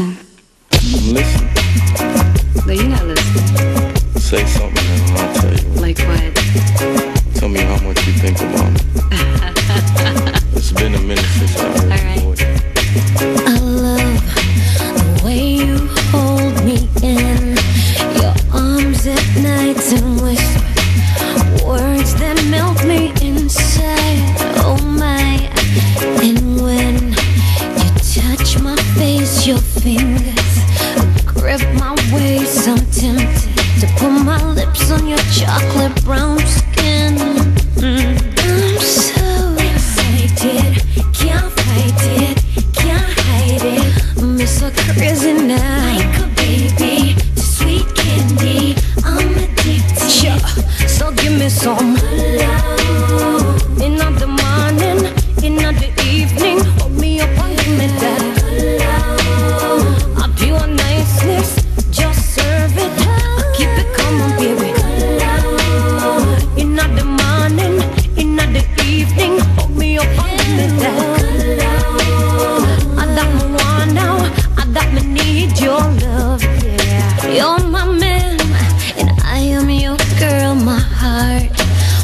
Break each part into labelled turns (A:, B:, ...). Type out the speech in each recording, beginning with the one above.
A: I'm listening.
B: No, you're not listening.
A: Say something and I'll tell you.
B: Like what?
A: Tell me how much you think about me. it's been a minute since I heard
B: All right.
A: your voice.
C: I love the way you hold me in your arms at night and whisper fingers grip my waist. I'm tempted to put my lips on your chocolate brown skin. Mm. I'm so excited, can't fight it, can't hide it. Miss so crazy a baby, sweet candy. I'm addicted. Sure. So give me some your love, yeah. You're my man, and I am your girl, my heart,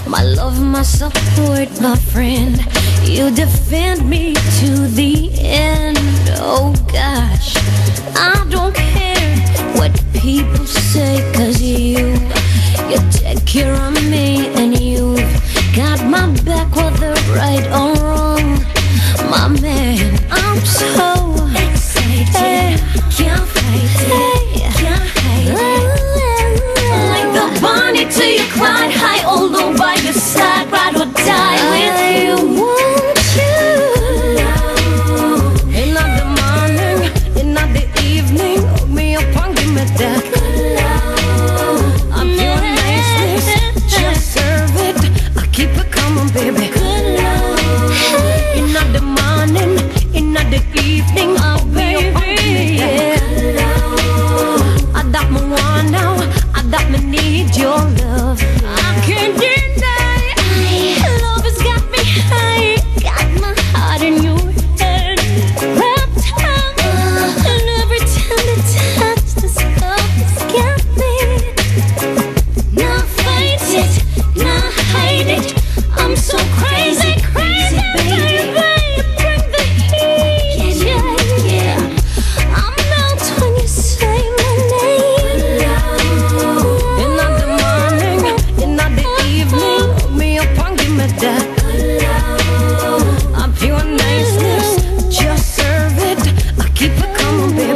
C: my love, my support, my friend. You defend me to the end. Oh gosh, I don't care what people say, cause you, you take care of me, and you've got my back, whether right or wrong. My man, I'm so can't fight it. Can't fight it. Like the Bonnie to your Clyde. little